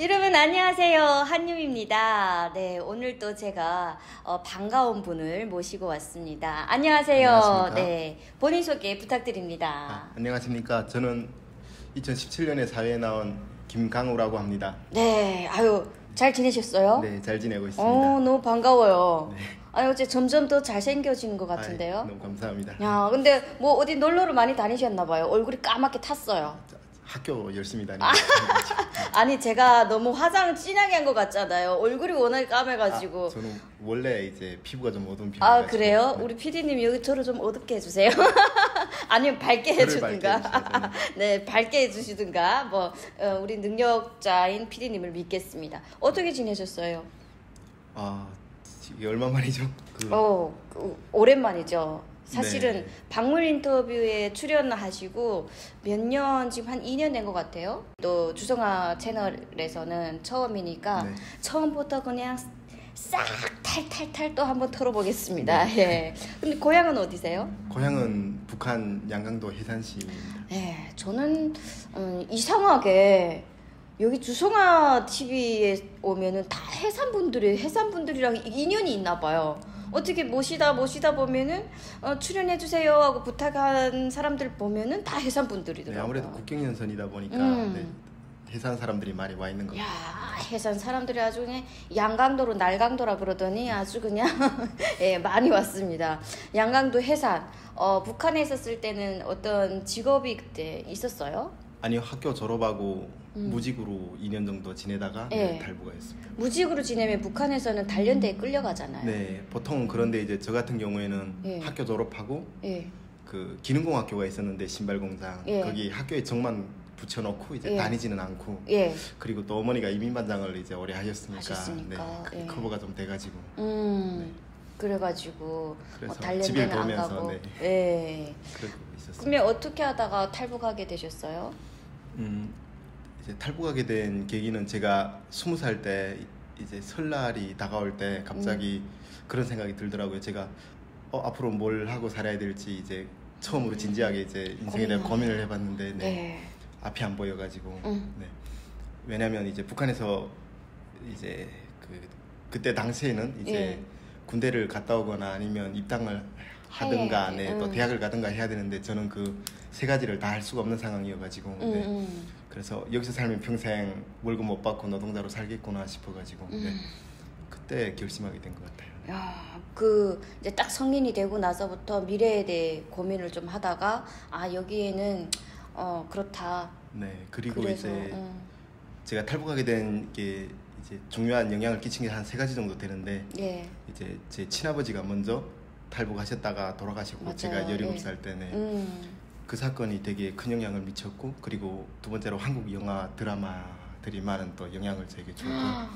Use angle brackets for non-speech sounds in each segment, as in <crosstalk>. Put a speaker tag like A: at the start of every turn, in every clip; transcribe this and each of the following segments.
A: 여러분 안녕하세요 한유입니다. 네 오늘 또 제가 어, 반가운 분을 모시고 왔습니다. 안녕하세요.
B: 안녕하십니까?
A: 네 본인 소개
B: 아,
A: 부탁드립니다.
B: 안녕하십니까. 저는 2017년에 사회에 나온 김강우라고 합니다.
A: 네 아유 잘 지내셨어요?
B: 네, 잘 지내고 있습니다.
A: 어 너무 반가워요.
B: 네.
A: 아유 어째 점점 더 잘생겨지는 것 같은데요.
B: 아이, 너무 감사합니다.
A: 야 근데 뭐 어디 놀러를 많이 다니셨나 봐요. 얼굴이 까맣게 탔어요.
B: 학교 열심히 다니고
A: 아. <laughs> 아니 제가 너무 화장 진하게 한 것 같잖아요. 얼굴이 워낙에 까매가지고.
B: 아, 저는 원래 이제 피부가 좀 어두운 피부가
A: 아 그래요? 우리 PD님 여기 저를 좀 어둡게 해주세요. <laughs> 아니면 밝게 해주든가.
B: 밝게 <laughs>
A: 네, 밝게 해주시든가. 뭐 어, 우리 능력자인 PD님을 믿겠습니다. 어떻게 지내셨어요?
B: 아, 얼마 만이죠? 그
A: 어, 그, 오랜만이죠. 사실은
B: 네.
A: 박물 인터뷰에 출연하시고 몇 년 지금 한 2년 된 것 같아요. 또 주성아 채널에서는 처음이니까
B: 네.
A: 처음부터 그냥 싹 탈탈탈 또 한번 털어보겠습니다. 예. 근데 고향은 어디세요?
B: 고향은 북한 양강도 해산시입니다.
A: 예, 저는 음, 이상하게 여기 주성아 TV에 오면은 다 해산분들이 해산분들이랑 인연이 있나 봐요. 어떻게 모시다 모시다 보면은 어, 출연해 주세요 하고 부탁한 사람들 보면은 다
B: 네,
A: 해산 분들이더라고요.
B: 아무래도 국경 연선이다 보니까
A: 음.
B: 네, 해산 사람들이 많이 와 있는 같아요.
A: 해산 사람들이 아주 그냥 양강도로 날강도라 그러더니 아주 그냥 <laughs> 예, 많이 왔습니다. 양강도 해산 어, 북한에 있었을 때는 어떤 직업이 그때 있었어요?
B: 아니요, 학교 졸업하고
A: 음.
B: 무직으로 2년 정도 지내다가
A: 예.
B: 네, 탈북했습니다.
A: 무직으로 지내면 북한에서는 단련대에 끌려가잖아요.
B: 네, 보통 그런데 이제 저 같은 경우에는
A: 예.
B: 학교 졸업하고
A: 예.
B: 그 기능공학교가 있었는데 신발 공장
A: 예.
B: 거기 학교에 정만 붙여놓고 이제
A: 예.
B: 다니지는 않고
A: 예.
B: 그리고 또 어머니가 이민반장을 이제 오래 하셨으니까,
A: 하셨으니까,
B: 네,
A: 예.
B: 커버가 좀 돼가지고
A: 음. 그래가지고 뭐
B: 집에
A: 안
B: 돌면서,
A: 가고.
B: 네.
A: 예.
B: 그러고 있었어요.
A: 그러면 어떻게 하다가 탈북하게 되셨어요?
B: 음, 이제 탈북하게 된 계기는 제가 스무 살 때 이제 설날이 다가올 때 갑자기
A: 음.
B: 그런 생각이 들더라고요. 제가 어, 앞으로 뭘 하고 살아야 될지 이제 처음으로 진지하게 이제 인생에 대한
A: 고민을.
B: 해봤는데 네.
A: 네.
B: 앞이 안 보여가지고
A: 음.
B: 네. 왜냐하면 이제 북한에서 이제 그 그때 당시에는 이제
A: 예.
B: 군대를 갔다 오거나 아니면 입당을 하든가. 네, 또
A: 음.
B: 대학을 가든가 해야 되는데 저는 그 세 가지를 다 할 수가 없는 상황이어가지고
A: 음,
B: 네.
A: 음.
B: 그래서 여기서 살면 평생 월급 못 받고 노동자로 살겠구나 싶어가지고 네.
A: 음.
B: 그때 결심하게 된 것 같아요.
A: 야, 그 이제 딱 성인이 되고 나서부터 미래에 대해 고민을 좀 하다가 아 여기에는 어 그렇다.
B: 네 그리고
A: 그래서
B: 이제
A: 음.
B: 제가 탈북하게 된 게 이제 중요한 영향을 끼친 게 한 세 가지 정도 되는데
A: 예.
B: 이제 제 친아버지가 먼저 탈북하셨다가 돌아가셨고
A: 맞아요.
B: 제가
A: 예.
B: 17살 때네
A: 음.
B: 그 사건이 되게 큰 영향을 미쳤고 그리고 두 번째로 한국 영화 드라마들이 많은 또 영향을 저에게 줬고
A: 야,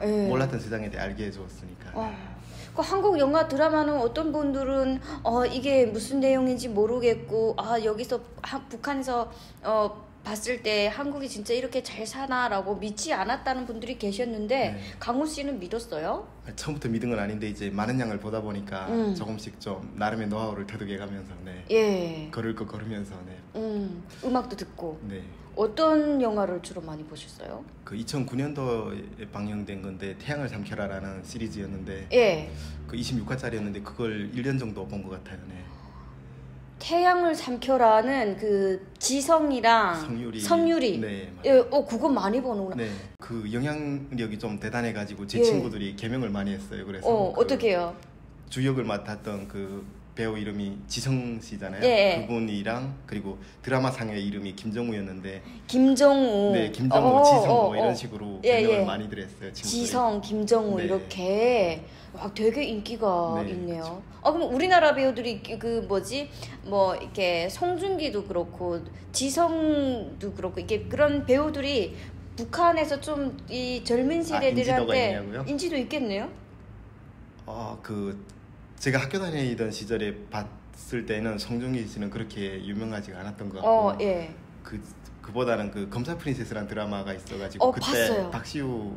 B: 네.
A: 예.
B: 몰랐던 세상에 대해 알게 해주었으니까
A: 어. 그 한국 영화 드라마는 어떤 분들은 어 이게 무슨 내용인지 모르겠고 아 여기서 하- 북한에서 어 봤을 때 한국이 진짜 이렇게 잘 사나라고 믿지 않았다는 분들이 계셨는데
B: 네.
A: 강우 씨는 믿었어요?
B: 처음부터 믿은 건 아닌데 이제 많은 양을 보다 보니까
A: 음.
B: 조금씩 좀 나름의 노하우를 터득해가면서 네
A: 예.
B: 걸을 거 걸으면서 네,
A: 음 음악도 듣고
B: 네.
A: 어떤 영화를 주로 많이 보셨어요?
B: 그 2009년도에 방영된 건데 태양을 삼켜라라는 시리즈였는데
A: 예.
B: 그 26화짜리였는데 그걸 1년 정도 본 것 같아요. 네.
A: 태양을 삼켜라는 그 지성이랑
B: 성유리.
A: 성유리.
B: 네.
A: 예. 어 그거 많이 보는구나.
B: 네. 그 영향력이 좀 대단해가지고 제
A: 예.
B: 친구들이 개명을 많이 했어요. 그래서
A: 어
B: 그
A: 어떻게 해요?
B: 주역을 맡았던 그 배우 이름이 지성 씨잖아요.
A: 예.
B: 그분이랑 그리고 드라마 상의 이름이 김정우였는데
A: 김정우.
B: 네 김정우,
A: 어,
B: 지성
A: 어,
B: 뭐 이런
A: 어.
B: 식으로
A: 예,
B: 개명을
A: 예.
B: 많이들 했어요. 친구들이.
A: 지성, 김정우
B: 네.
A: 이렇게 와 되게 인기가
B: 네,
A: 있네요. 아 그럼 우리나라 배우들이 그 뭐지 뭐 이렇게 송중기도 그렇고 지성도 그렇고 이게 그런 배우들이 북한에서 좀 이 젊은
B: 아,
A: 세대들한테
B: 있냐고요?
A: 인지도 있겠네요.
B: 어, 그 제가 학교 다니던 시절에 봤을 때는 성종기 씨는 그렇게 유명하지가 않았던 것 같고
A: 어 예.
B: 그 그보다는 그 검사 프린세스라는 드라마가 있어가지고
A: 어,
B: 그때
A: 봤어요.
B: 박시우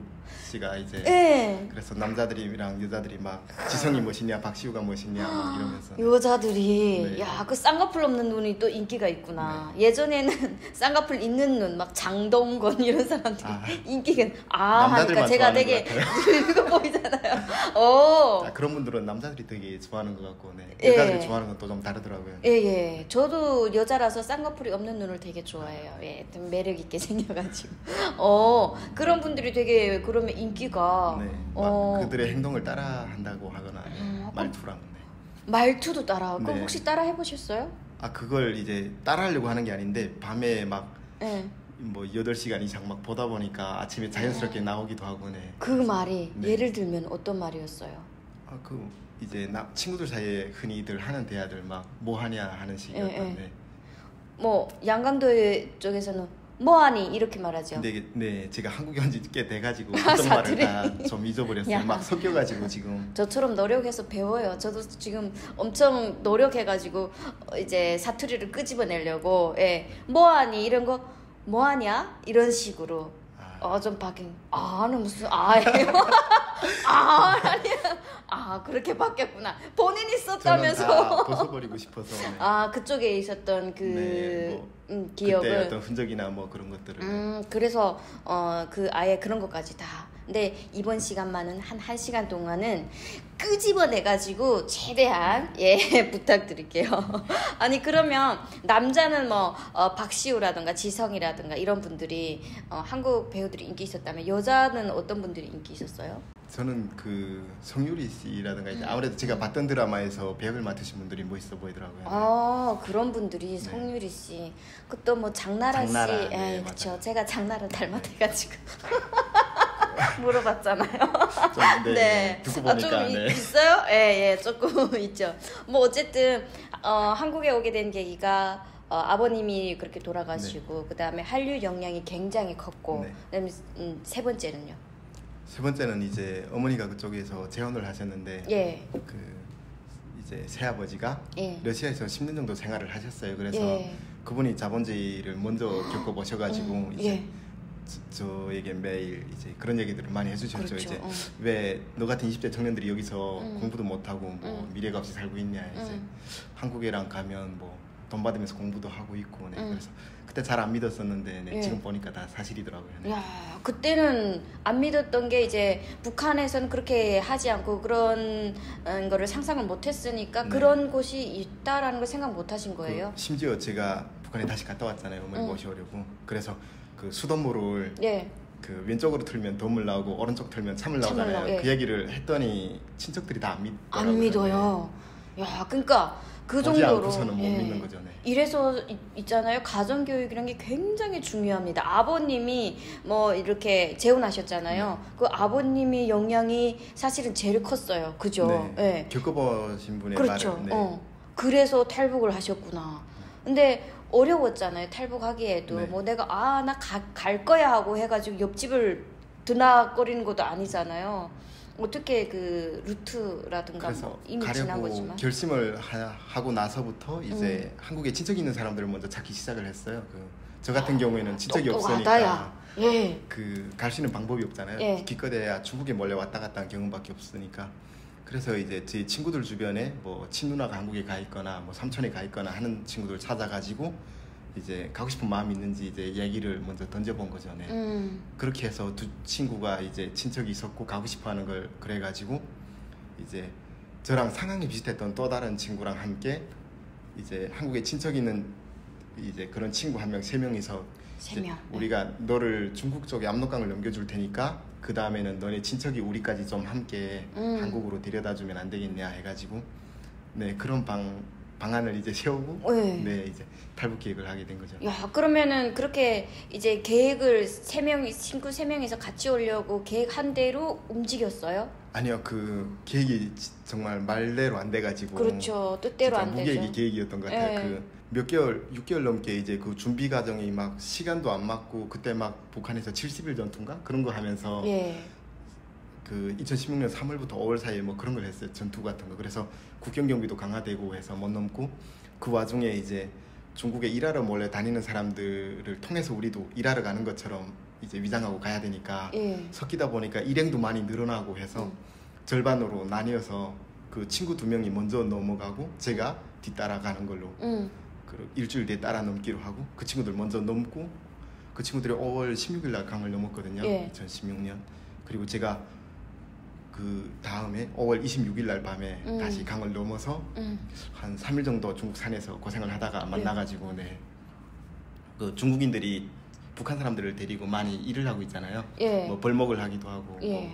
B: 씨가 이제
A: 예.
B: 그래서 남자들이랑 여자들이 막 지성이 멋있냐 박시우가 멋있냐 막 이러면서
A: 여자들이
B: 네.
A: 야그 쌍꺼풀 없는 눈이 또 인기가 있구나. 예전에는 <laughs> 쌍꺼풀 있는 눈 막 장동건 이런 사람들이
B: 아.
A: 인기가 아 하니까 제가 되게
B: 것
A: 늙어 <laughs> 보이잖아요. 어.
B: 아, 그런 분들은 남자들이 되게 좋아하는 것 같고 네.
A: 예.
B: 여자들이 좋아하는 건 또 좀 다르더라고요.
A: 예, 예. 저도 여자라서 쌍꺼풀이 없는 눈을 되게 좋아해요. 예, 좀 매력 있게 <laughs> 생겨가지고. 어, 그런 분들이 되게 그 러면 인기가,
B: 네, 막
A: 어,
B: 그들의 행동을 따라 한다고 하거나 네,
A: 음,
B: 말투랑 네.
A: 말투도 따라. 그럼
B: 네.
A: 혹시 따라 해보셨어요?
B: 아 그걸 이제 따라하려고 하는 게 아닌데 밤에 막
A: 예.
B: 뭐 8시간 이상 막 보다 보니까 아침에 자연스럽게 나오기도 하고 네.
A: 그 말이
B: 네.
A: 예를 들면 어떤 말이었어요?
B: 아 그 이제 나 친구들 사이에 흔히들 하는 대화들 막 뭐 하냐 하는 식이었던
A: 예, 예.
B: 네.
A: 뭐 양강도 쪽에서는 뭐하니 이렇게 말하죠.
B: 이게 네 제가 한국에 온 지 꽤 돼가지고 <laughs>
A: 아,
B: 어떤 말을. 다 좀 잊어버렸어요.
A: 야.
B: 막 섞여가지고 지금
A: 저처럼 노력해서 배워요. 저도 지금 엄청 노력해가지고 어, 이제 사투리를 끄집어내려고 예 뭐하니 이런 거 뭐하냐 이런 식으로
B: 아,
A: 어좀 바뀐 아는 무슨 아예요. 아 아니야 <laughs> 아 그렇게 바뀌었구나. 본인이 썼다면서.
B: 벗어버리고 싶어서. 네. <laughs>
A: 아 그쪽에 있었던 그
B: 네, 뭐
A: 음,
B: 그때
A: 기억을.
B: 어떤 흔적이나 뭐 그런 것들을.
A: 음, 그래서 어, 그 아예 그런 것까지 다. 근데 이번 시간만은 한 1시간 동안은 끄집어내 가지고 최대한 예, <laughs> 부탁드릴게요. <laughs> 아니 그러면 남자는 뭐 어, 박시우라든가 지성이라든가 이런 분들이 어, 한국 배우들이 인기 있었다면 여자는 어떤 분들이 인기 있었어요?
B: 저는 그 성유리 씨라든가
A: 음.
B: 이제 아무래도 제가 봤던 드라마에서 배역을 맡으신 분들이 멋있어 보이더라고요.
A: 아 그런 분들이 성유리 씨, 그또 뭐 장나라 씨,
B: 네. 장나라,
A: 예,
B: 네,
A: 그렇죠. 제가 장나라 닮아돼가지고 <laughs> 물어봤잖아요.
B: 좀, <laughs> 네,
A: 네.
B: 듣고
A: 아, 좀
B: 보니까
A: 이-
B: 네.
A: 있어요? 예, 예, 조금 <laughs> 있죠. 뭐 어쨌든 어, 한국에 오게 된 계기가 어, 아버님이 그렇게 돌아가시고 그다음에 한류 영향이 굉장히 컸고
B: 네.
A: 그다음에 음, 세 번째는요.
B: 세 번째는 이제 어머니가 그쪽에서 재혼을 하셨는데
A: 예.
B: 그 이제 새아버지가
A: 예.
B: 러시아에서 10년 정도 생활을 하셨어요. 그래서
A: 예.
B: 그분이 자본주의를 먼저 겪어보셔가지고
A: 음,
B: 이제
A: 예.
B: 저, 저에게 매일 이제 그런 얘기들을 많이 해주셨죠.
A: 그렇죠.
B: 이제
A: 어.
B: 왜너 같은 20대 청년들이 여기서
A: 음.
B: 공부도 못하고 뭐
A: 음.
B: 미래가 없이 살고 있냐 이제
A: 음.
B: 한국에랑 가면 뭐 돈 받으면서 공부도 하고 있고 네.
A: 음.
B: 그래서 그때 잘 안 믿었었는데 네.
A: 예.
B: 지금 보니까 다 사실이더라고요. 네.
A: 야, 그때는 안 믿었던 게 이제 북한에서는 그렇게 하지 않고 그런 음, 거를 상상을 못 했으니까
B: 네.
A: 그런 곳이 있다라는 걸 생각 못 하신 거예요?
B: 그 심지어 제가 북한에 다시 갔다 왔잖아요. 어머니
A: 음.
B: 모셔오려고. 그래서 그 수돗물을
A: 예.
B: 그 왼쪽으로 틀면 돔을 나오고 오른쪽 틀면 참을
A: 참을
B: 나오잖아요.
A: 나오- 예.
B: 그 얘기를 했더니 친척들이 다 안 믿더라고요.
A: 안 믿어요. 야, 그러니까 그 정도로
B: 않고서는 못
A: 예.
B: 믿는 거죠. 네.
A: 이래서 이- 있잖아요. 가정 교육이라는 게 굉장히 중요합니다. 아버님이 뭐 이렇게 재혼하셨잖아요. 그 아버님의 영향이 사실은 제일 컸어요. 그죠?
B: 네.
A: 예.
B: 겪어보신 분의
A: 그렇죠.
B: 말을 네.
A: 어. 그래서 탈북을 하셨구나. 근데 어려웠잖아요. 탈북하기에도
B: 네.
A: 뭐 내가 아 나 갈 거야 하고 해가지고 옆집을 드나거리는 것도 아니잖아요. 어떻게 그 루트라든가 뭐 이미 지난
B: 가려고
A: 거지만.
B: 결심을 하, 고 나서부터 이제
A: 음.
B: 한국에 친척이 있는 사람들을 먼저 찾기 시작을 했어요. 그 저 같은 경우에는 친척이. 없으니까
A: 예.
B: 그갈 수 있는 방법이 없잖아요.
A: 예.
B: 기껏해야 중국에 몰래 왔다 갔다 한 경험밖에 없으니까. 그래서 이제 제 친구들 주변에 뭐 친누나가 한국에 가 있거나 뭐 삼촌이 가 있거나 하는 친구들 찾아가지고 이제 가고 싶은 마음이 있는지 이제 얘기를 먼저 던져본 거죠. 네.
A: 음.
B: 그렇게 해서 두 친구가 이제 친척이 있었고 가고 싶어하는 걸 그래가지고 이제 저랑 상황이 비슷했던 또 다른 친구랑 함께 이제 한국에 친척 있는 이제 그런 친구 한 명 세 명이서
A: 세 명.
B: 우리가 너를 중국 쪽에 압록강을 넘겨줄 테니까 그 다음에는 너네 친척이 우리까지 좀 함께
A: 음.
B: 한국으로 데려다주면 안 되겠냐 해가지고 네 그런 방 방안을 이제 세우고
A: 네.
B: 네 이제 탈북 계획을 하게 된 거죠.
A: 야 그러면은 그렇게 이제 계획을 세 명이 친구 세 명이서 같이 오려고 계획한 대로 움직였어요.
B: 아니요 그 계획이 지- 정말 말대로 안 돼가지고
A: 그렇죠. 뜻대로 안
B: 무계획이
A: 되죠.
B: 계획이었던 것 같아요.
A: 예.
B: 그 몇 개월, 6개월 넘게 이제 그 준비 과정이 막 시간도 안 맞고 그때 막 북한에서 70일 전투인가 그런 거 하면서
A: 예.
B: 그 2016년 3월부터 5월 사이에 뭐 그런 걸 했어요. 전투 같은 거. 그래서 국경 경비도 강화되고 해서 못 넘고 그 와중에 이제 중국에 일하러 몰래 다니는 사람들을 통해서 우리도 일하러 가는 것처럼 이제 위장하고 가야 되니까
A: 예.
B: 섞이다 보니까 일행도 많이 늘어나고 해서
A: 음.
B: 절반으로 나뉘어서 그 친구 두 명이 먼저 넘어가고 제가 뒤따라 가는 걸로
A: 음.
B: 그 일주일 뒤에 따라 넘기로 하고 그 친구들 먼저 넘고 그 친구들이 5월 16일 날 강을 넘었거든요.
A: 예.
B: 2016년. 그리고 제가 그 다음에 5월 26일 날 밤에
A: 음.
B: 다시 강을 넘어서
A: 음.
B: 한 3일 정도 중국 산에서 고생을 하다가
A: 예.
B: 만나가지고 네. 그 중국인들이 북한 사람들을 데리고 많이 일을 하고 있잖아요.
A: 예.
B: 뭐 벌목을 하기도 하고
A: 예.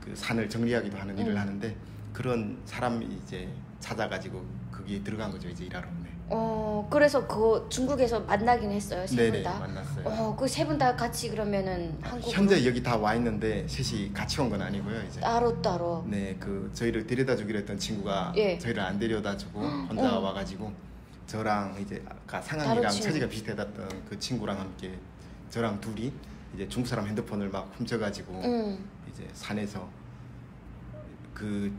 B: 뭐그 산을 정리하기도 하는 일을
A: 음.
B: 하는데 그런 사람이 이제 찾아가지고 거기에 들어간 거죠 이제 일하러. 네.
A: 어 그래서 그 중국에서 만나긴 했어요 세분
B: 네네
A: 다.
B: 만났어요.
A: 어그 세 분 다 같이 그러면은 한국
B: 현재 여기 다 와 있는데 셋이 같이 온 건 아니고요 이제.
A: 따로 따로.
B: 네, 그 저희를 데려다 주기로 했던 친구가
A: 예.
B: 저희를 안 데려다 주고 혼자
A: 어.
B: 와가지고 저랑 이제 아까
A: 다른
B: 상황이랑
A: 친구.
B: 처지가 비슷했던 그 친구랑 함께 저랑 둘이 이제 중국 사람 핸드폰을 막 훔쳐가지고
A: 음.
B: 이제 산에서 그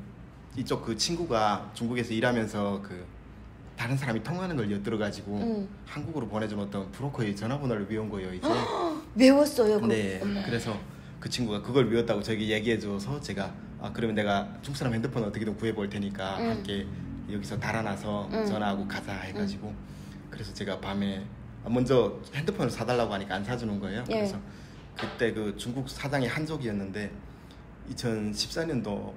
B: 이쪽 그 친구가 중국에서 일하면서 그 다른 사람이 통화하는 걸 엿들어 가지고
A: 음.
B: 한국으로 보내준 어떤 브로커의 전화번호를 외운 거예요 이제.
A: 외웠어요. 그
B: 네, 그래서 그 친구가 그걸 외웠다고 저에게 얘기해 줘서 제가 아 그러면 내가 중국 사람 핸드폰 어떻게든 구해 볼 테니까
A: 음.
B: 함께 여기서 달아나서
A: 음.
B: 전화하고 가자 해가지고 그래서 제가 밤에 아, 먼저 핸드폰을 사달라고 하니까 안 사주는 거예요.
A: 예.
B: 그래서 그때 그 중국 사장이 한족이었는데 2014년도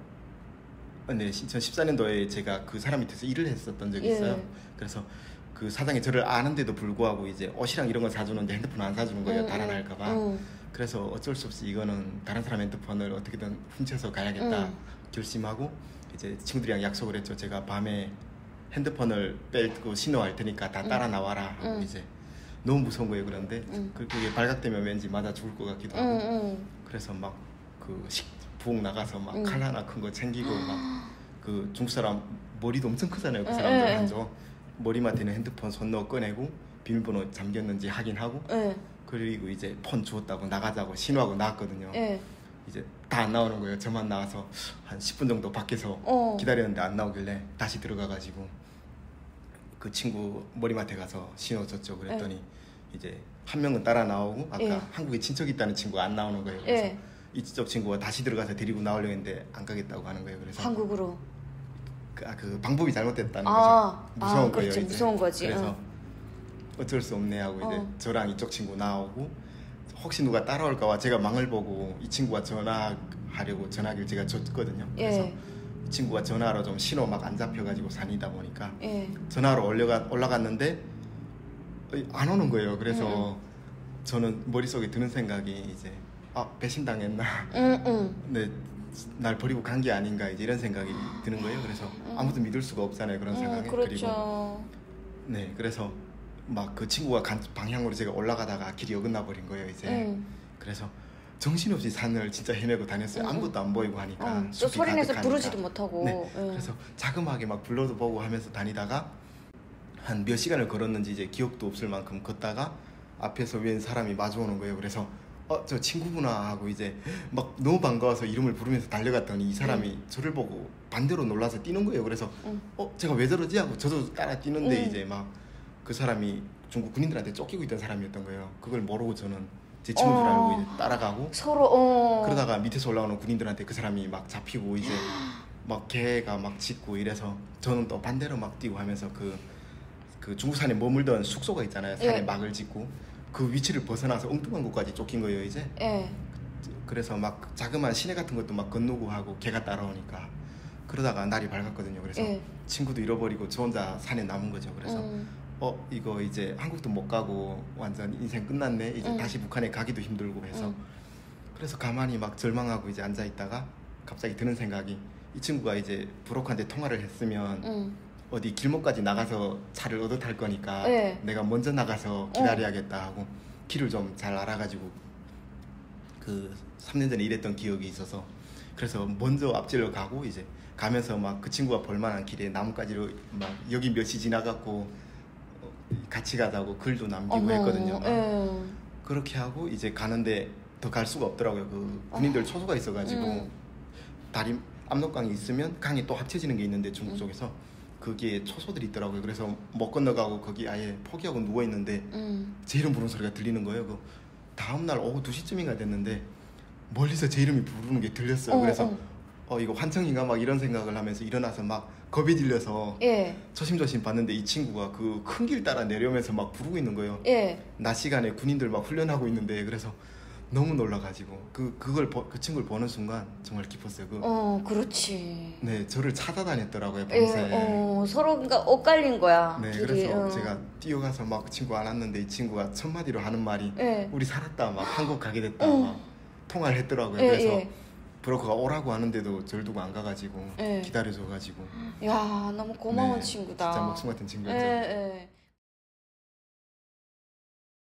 B: 네, 2014년도에 제가 그 사람 밑에서 일을 했었던 적이
A: 예.
B: 있어요. 그래서 그 사장이 저를 아는데도 불구하고 이제 옷이랑 이런 거 사주는데 핸드폰 안 사주는 거예요.
A: 음,
B: 달아날까봐.
A: 음.
B: 그래서 어쩔 수 없이 이거는 다른 사람 핸드폰을 어떻게든 훔쳐서 가야겠다
A: 음.
B: 결심하고 이제 친구들이랑 약속을 했죠. 제가 밤에 핸드폰을 빼고 신호할 테니까 다 따라 나와라 하고
A: 음.
B: 이제 너무 무서운 거예요. 그런데
A: 음.
B: 그- 그게 발각되면 왠지 맞아 죽을 것 같기도
A: 음,
B: 하고
A: 음.
B: 그래서 막그 부엌 나가서 막
A: 음.
B: 칼 하나 큰 거 챙기고 막 그 중국 사람 머리도 엄청 크잖아요. 그
A: 예,
B: 사람들
A: 예, 예.
B: 한죠. 머리맡에는 핸드폰 손 넣어 꺼내고 비밀번호 잠겼는지 확인하고
A: 예.
B: 그리고 이제 폰 주었다고 나가자고 신호하고 나왔거든요.
A: 예.
B: 이제 다 안 나오는 거예요. 저만 나와서 한 10분 정도 밖에서
A: 어.
B: 기다렸는데 안 나오길래 다시 들어가가지고 그 친구 머리맡에 가서 신호 줬죠. 그랬더니 이제 한 명은 따라 나오고 아까
A: 예.
B: 한국에 친척 있다는 친구가 안 나오는 거예요. 그래서
A: 예.
B: 이쪽 친구가 다시 들어가서 데리고 나오려고 했는데 안 가겠다고 하는 거예요. 그래서
A: 한국으로.
B: 그, 아, 그 방법이 잘못됐다는
A: 아,
B: 거죠. 무서운
A: 아,
B: 거예요. 이제.
A: 무서운 거지.
B: 그래서
A: 응.
B: 어쩔 수 없네 하고 이제
A: 어.
B: 저랑 이쪽 친구 나오고 혹시 누가 따라올까봐 제가 망을 보고 이 친구가 전화하려고 전화기를 제가 줬거든요. 그래서
A: 예.
B: 이 친구가 전화로 좀 신호 막 안 잡혀가지고 산이다 보니까
A: 예.
B: 전화로 올라가 올라갔는데 안 오는 거예요. 그래서
A: 음.
B: 저는 머릿속에 드는 생각이 이제 아 배신당했나
A: 응, 응.
B: 네, 날 버리고 간 게 아닌가 이제 이런 생각이 드는 거예요. 그래서 아무도 믿을 수가 없잖아요 그런.
A: 음, 그렇죠.
B: 네, 그래서 막 그 친구가 간 방향으로 제가 올라가다가 길이 어긋나 버린 거예요 이제.
A: 응.
B: 그래서 정신없이 산을 진짜 헤매고 다녔어요.
A: 음,
B: 아무것도 안 보이고 하니까.
A: 어, 또 소리 내서. 부르지도 못하고.
B: 네,
A: 예.
B: 그래서 자그마하게 막 불러도 보고 하면서 다니다가 한 몇 시간을 걸었는지 이제 기억도 없을 만큼 걷다가 앞에서 웬 사람이 마주오는 거예요. 그래서 어 저 친구구나 하고 이제 막 너무 반가워서 이름을 부르면서 달려갔더니 이 사람이 저를 보고 반대로 놀라서 뛰는 거예요. 그래서
A: 응.
B: 어 제가 왜 저러지 하고 저도 따라 뛰는데
A: 응.
B: 이제 막 그 사람이 중국 군인들한테 쫓기고 있던 사람이었던 거예요. 그걸 모르고 저는 제 친구인 줄 알고
A: 어.
B: 이제 따라가고
A: 서로 어.
B: 그러다가 밑에서 올라오는 군인들한테 그 사람이 막 잡히고 이제 <gasps> 막 개가 막 짖고 이래서 저는 또 반대로 막 뛰고 하면서 그, 그 중국 산에 머물던 숙소가 있잖아요. 산에
A: 예.
B: 막을 짓고 그 위치를 벗어나서 엉뚱한 곳까지 쫓긴 거예요 이제.
A: 예.
B: 그래서 막 자그마한 시내 같은 것도 막 건너고 하고 개가 따라오니까 그러다가 날이 밝았거든요. 그래서
A: 예.
B: 친구도 잃어버리고 저 혼자 산에 남은 거죠. 그래서
A: 음.
B: 어 이거 이제 한국도 못 가고 완전 인생 끝났네. 이제
A: 음.
B: 다시 북한에 가기도 힘들고 해서
A: 음.
B: 그래서 가만히 막 절망하고 이제 앉아 있다가 갑자기 드는 생각이 이 친구가 이제 브로커한테 통화를 했으면
A: 음.
B: 어디 길목까지 나가서 차를 얻어 탈 거니까
A: 네.
B: 내가 먼저 나가서 기다려야겠다 하고 길을 좀 잘 알아가지고 그 3년 전에 일했던 기억이 있어서 그래서 먼저 앞질러 가고 이제 가면서 막 그 친구가 볼만한 길에 나뭇가지로 막 여기 몇시 지나갔고 어, 같이 가자고 글도 남기고
A: 어머.
B: 했거든요. 막.
A: 예.
B: 그렇게 하고 이제 가는데 더 갈 수가 없더라고요. 그 군인들 초소가 있어가지고
A: 음.
B: 다리 압록강이 있으면 강이 또 합쳐지는 게 있는데 중국
A: 음.
B: 쪽에서 거 기에 초소들이 있더라고요. 그래서 못 건너가고 거기 아예 포기하고 누워 있는데
A: 음.
B: 제 이름 부르는 소리가 들리는 거예요. 그 다음 날 오후 2시쯤인가 됐는데 멀리서 제 이름이 부르는 게 들렸어요.
A: 어,
B: 그래서
A: 어.
B: 어 이거 환청인가 막 이런 생각을 하면서 일어나서 막 겁이 들려서
A: 예.
B: 조심조심 봤는데 이 친구가 그 큰 길 따라 내려오면서 막 부르고 있는 거예요.
A: 예.
B: 낮 시간에 군인들 막 훈련하고 있는데 그래서 너무 놀라가지고 그 그걸 보- 그 친구를 보는 순간 정말 기뻤어요. 그
A: 어, 그렇지.
B: 네, 저를 찾아다녔더라고요,
A: 예,
B: 밤새.
A: 어, 서로 그러니까 엇갈린 거야.
B: 네,
A: 길이.
B: 그래서
A: 어.
B: 제가 뛰어가서 막 친구 안았는데 이 친구가 첫 마디로 하는 말이
A: 예.
B: 우리 살았다, 막 한국 가게 됐다,
A: 어.
B: 막 통화를 했더라고요.
A: 예,
B: 그래서
A: 예.
B: 브로커가 오라고 하는데도 절 두고 안 가가지고
A: 예.
B: 기다려줘가지고
A: 야, 너무 고마운
B: 네,
A: 친구다.
B: 진짜 목숨 같은 친구였죠.
A: 예, 예.